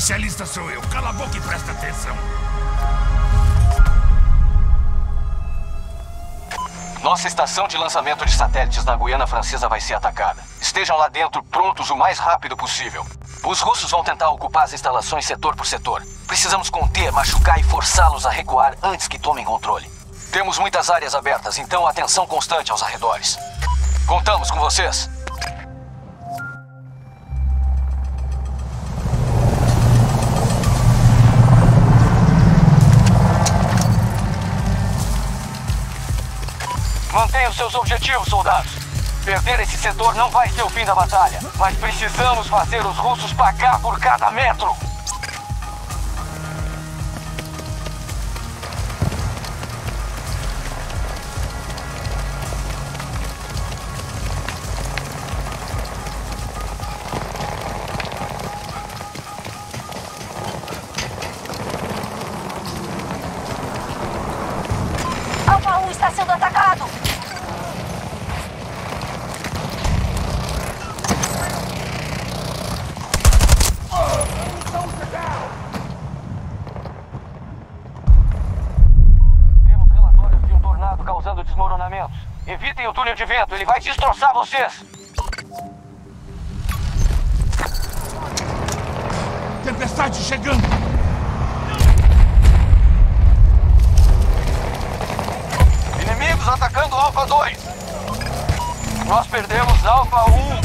especialista sou eu. Cala a boca e presta atenção. Nossa estação de lançamento de satélites na Guiana Francesa vai ser atacada. Estejam lá dentro prontos o mais rápido possível. Os russos vão tentar ocupar as instalações setor por setor. Precisamos conter, machucar e forçá-los a recuar antes que tomem controle. Temos muitas áreas abertas, então atenção constante aos arredores. Contamos com vocês. Mantenha os seus objetivos, soldados. Perder esse setor não vai ser o fim da batalha, mas precisamos fazer os russos pagar por cada metro. Está sendo atacado! Temos relatórios de um tornado causando desmoronamentos. Evitem o túnel de vento, ele vai destroçar vocês. Tempestade chegando. Atacando Alfa 2. Nós perdemos Alfa 1.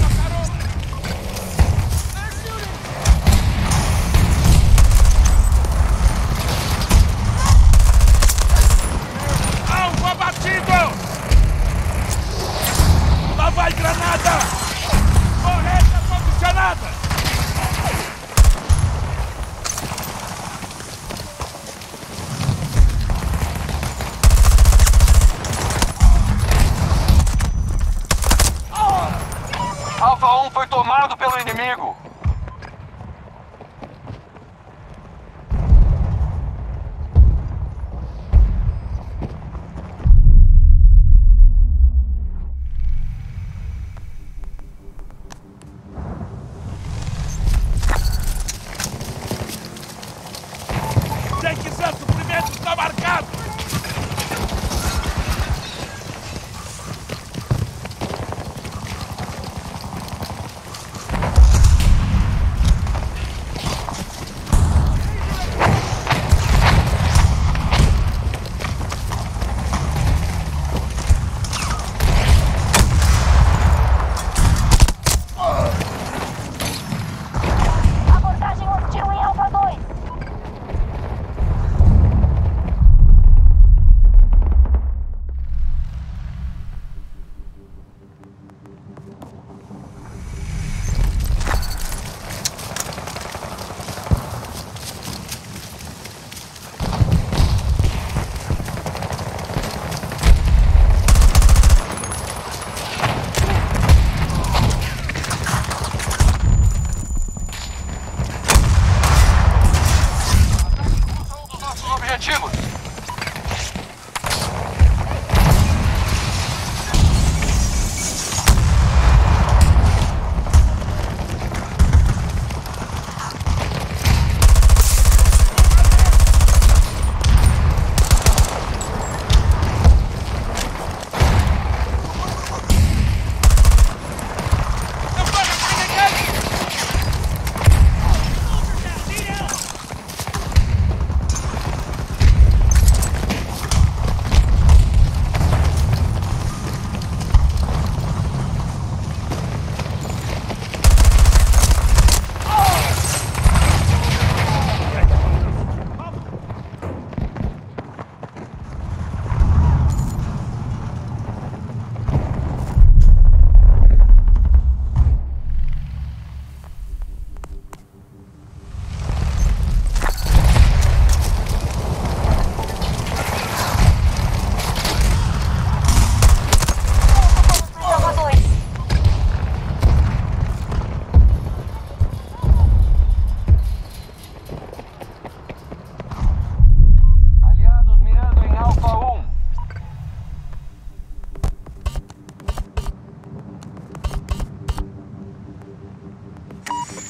Alvo abatido! Lá vai granada!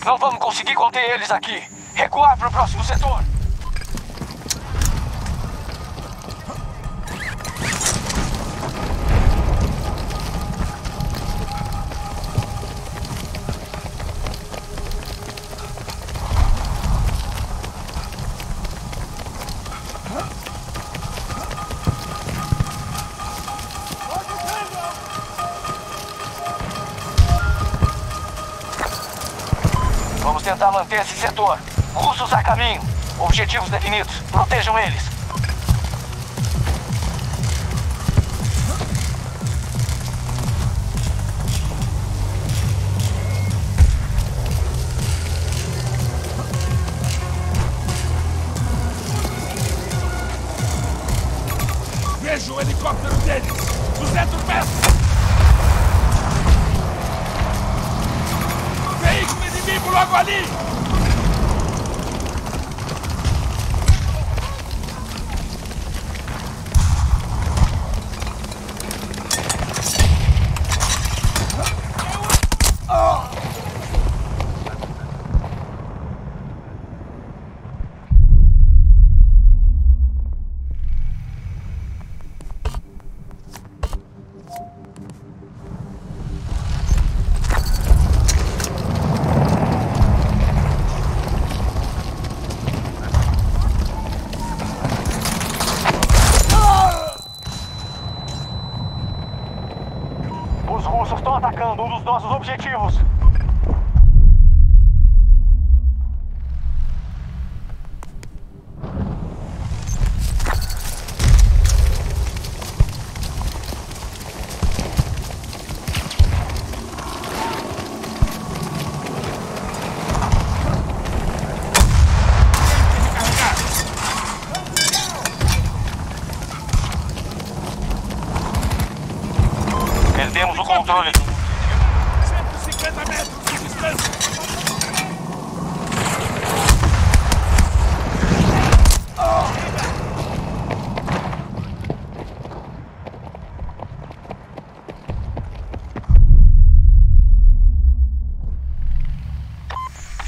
Não vamos conseguir conter eles aqui. Recuar para o próximo setor. Tentar manter esse setor. Russos a caminho. Objetivos definidos. Protejam eles.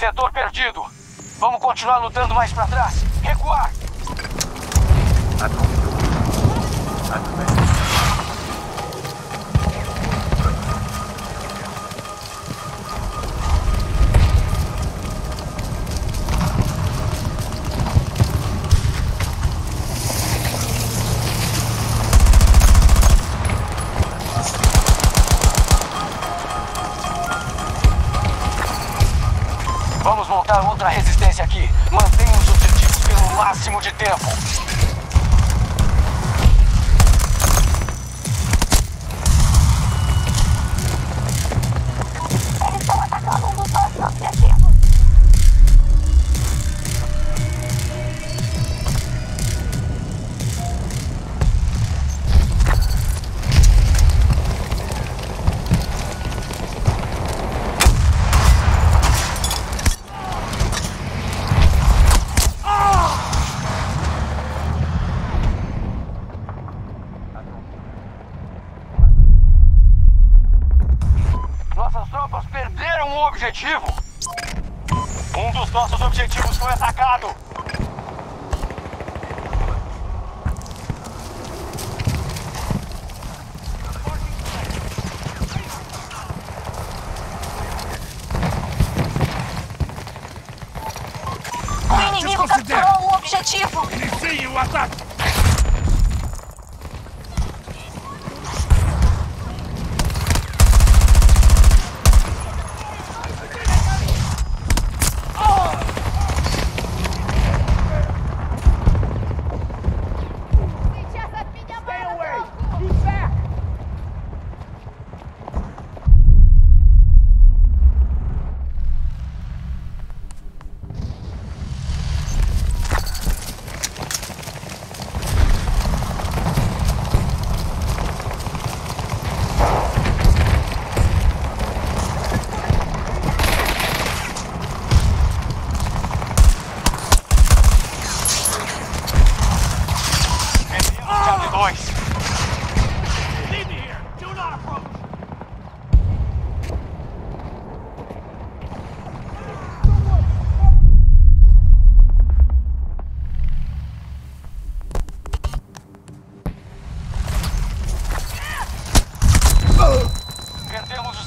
Setor perdido. Vamos continuar lutando mais pra trás. Recuar. Vamos objetivo. Um dos nossos objetivos foi atacado. O inimigo capturou o objetivo. Iniciem o ataque!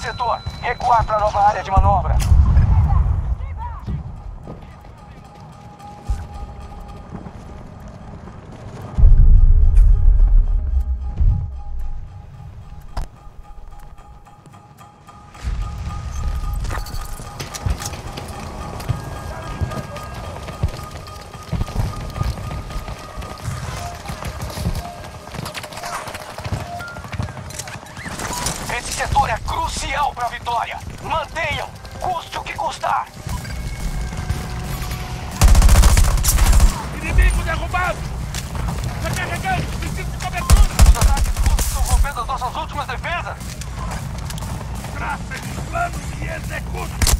setor. Recuar para nova área de manobra. Setor é crucial para a vitória. Mantenham, custe o que custar. Inimigo derrubado! Recarregando! Preciso de cobertura! Os ataques russos estão rompendo as nossas últimas defesas. Traça esse plano e executa!